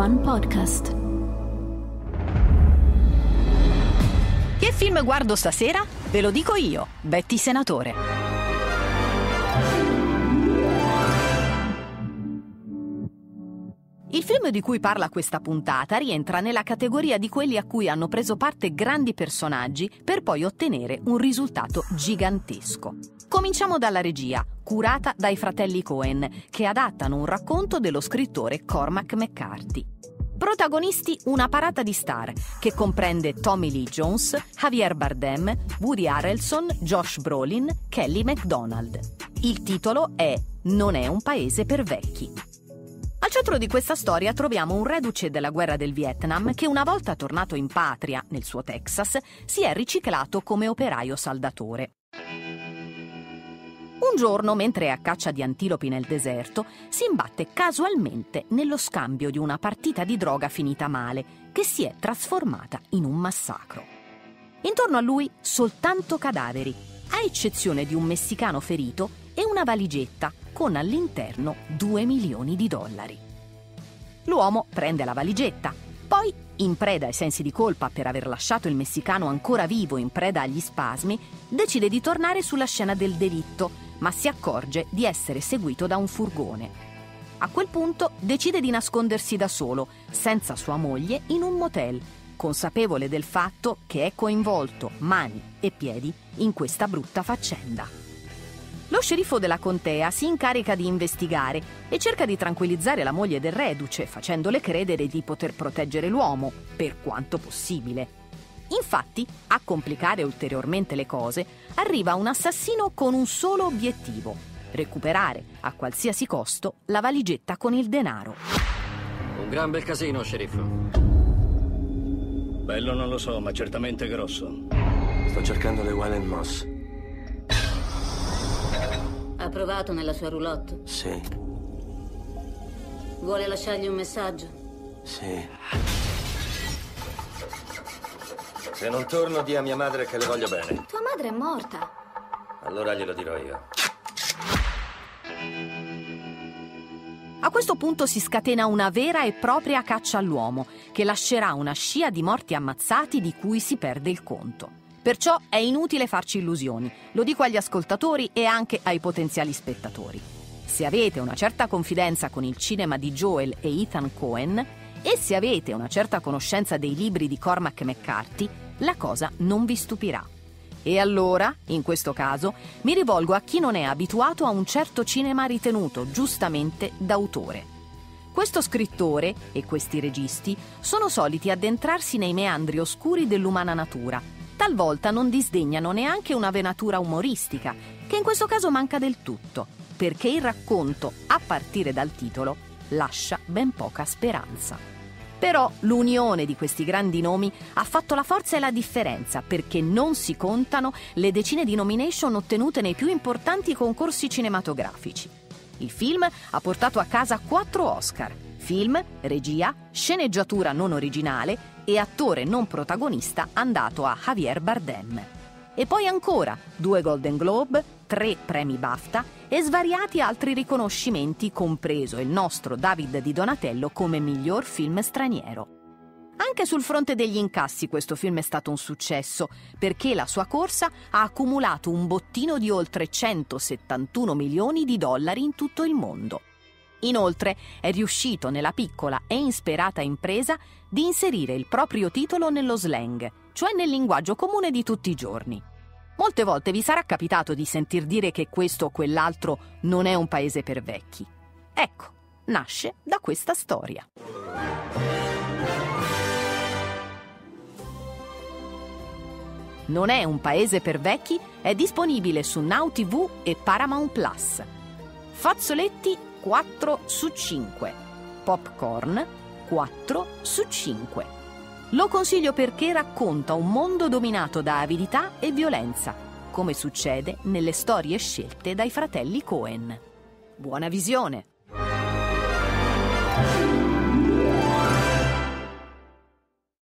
One Podcast. Che film guardo stasera? Ve lo dico io, Betty Senatore. Il film di cui parla questa puntata rientra nella categoria di quelli a cui hanno preso parte grandi personaggi per poi ottenere un risultato gigantesco. Cominciamo dalla regia, curata dai fratelli Cohen, che adattano un racconto dello scrittore Cormac McCarthy. Protagonisti una parata di star che comprende Tommy Lee Jones, Javier Bardem, Woody Harrelson, Josh Brolin, Kelly MacDonald. Il titolo è Non è un paese per vecchi. Al centro di questa storia troviamo un reduce della guerra del Vietnam che una volta tornato in patria, nel suo Texas, si è riciclato come operaio saldatore. Un giorno, mentre è a caccia di antilopi nel deserto, si imbatte casualmente nello scambio di una partita di droga finita male, che si è trasformata in un massacro. Intorno a lui soltanto cadaveri, a eccezione di un messicano ferito e una valigetta con all'interno 2 milioni di dollari. L'uomo prende la valigetta, poi, in preda ai sensi di colpa per aver lasciato il messicano ancora vivo in preda agli spasmi, decide di tornare sulla scena del delitto, ma si accorge di essere seguito da un furgone. A quel punto decide di nascondersi da solo, senza sua moglie, in un motel, consapevole del fatto che è coinvolto, mani e piedi, in questa brutta faccenda. Lo sceriffo della contea si incarica di investigare e cerca di tranquillizzare la moglie del reduce, facendole credere di poter proteggere l'uomo, per quanto possibile. Infatti, a complicare ulteriormente le cose, arriva un assassino con un solo obiettivo, recuperare a qualsiasi costo la valigetta con il denaro. Un gran bel casino, sceriffo. Bello non lo so, ma certamente grosso. Sto cercando le Wallen Moss. Ha provato nella sua roulotte? Sì, Vuole lasciargli un messaggio? sì. Se non torno, di a mia madre che le voglio bene. Tua madre è morta. Allora glielo dirò io. A questo punto si scatena una vera e propria caccia all'uomo, che lascerà una scia di morti ammazzati di cui si perde il conto. Perciò è inutile farci illusioni, lo dico agli ascoltatori e anche ai potenziali spettatori. Se avete una certa confidenza con il cinema di Joel e Ethan Cohen e se avete una certa conoscenza dei libri di Cormac McCarthy, la cosa non vi stupirà. E allora, in questo caso, mi rivolgo a chi non è abituato a un certo cinema ritenuto giustamente d'autore. Questo scrittore e questi registi sono soliti addentrarsi nei meandri oscuri dell'umana natura. Talvolta non disdegnano neanche una venatura umoristica, che in questo caso manca del tutto, perché il racconto, a partire dal titolo, lascia ben poca speranza. Però l'unione di questi grandi nomi ha fatto la forza e la differenza perché non si contano le decine di nomination ottenute nei più importanti concorsi cinematografici. Il film ha portato a casa quattro Oscar: film, regia, sceneggiatura non originale e attore non protagonista andato a Javier Bardem. E poi ancora due Golden Globe, tre premi BAFTA e svariati altri riconoscimenti, compreso il nostro David di Donatello come miglior film straniero. Anche sul fronte degli incassi questo film è stato un successo, perché la sua corsa ha accumulato un bottino di oltre 171 milioni di dollari in tutto il mondo. Inoltre è riuscito nella piccola e insperata impresa di inserire il proprio titolo nello slang, cioè nel linguaggio comune di tutti i giorni. Molte volte vi sarà capitato di sentir dire che questo o quell'altro non è un paese per vecchi. Ecco, nasce da questa storia. Non è un paese per vecchi è disponibile su Now TV e Paramount Plus. Fazzoletti 4 su 5. Popcorn 4 su 5. Lo consiglio perché racconta un mondo dominato da avidità e violenza, come succede nelle storie scelte dai fratelli Cohen. Buona visione!